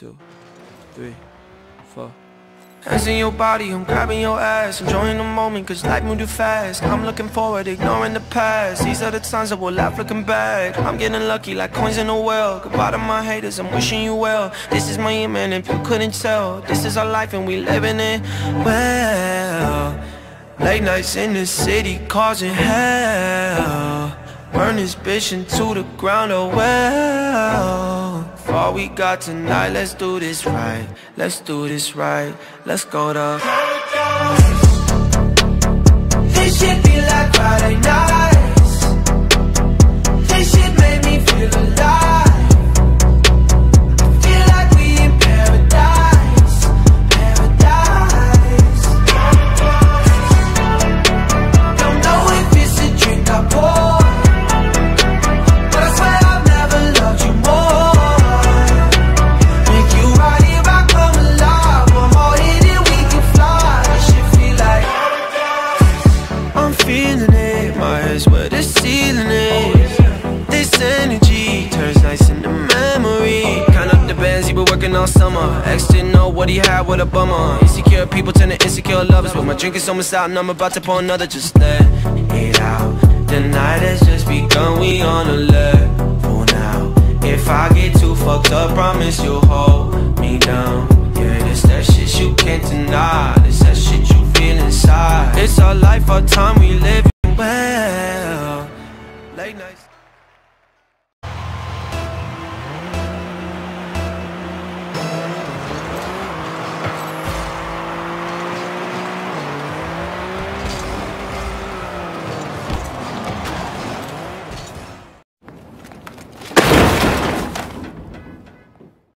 two, three, four. Hands in your body, I'm grabbing your ass Enjoying the moment cause life moved too fast. I'm looking forward, ignoring the past. These are the times that we'll laugh looking back. I'm getting lucky like coins in a well. Goodbye to my haters, I'm wishing you well. This is my man if you couldn't tell This is our life and we living it well. Late nights in the city causing hell. Burn this bitch into the ground, oh well all we got tonight, let's do this right. Let's do this right, let's go to This shit be like Friday ceiling is This energy turns nice into memory. Count up the bands he been working all summer. Ex didn't know what he had, what a bummer. Insecure people turn to insecure lovers. But my drink is almost out and I'm about to pour another. Just let it out. The night has just begun, we on alert for now. If I get too fucked up, promise you'll hold me down. Yeah, this that shit you can't deny. This that shit you feel inside. It's our life, our time, we live well